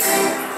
Música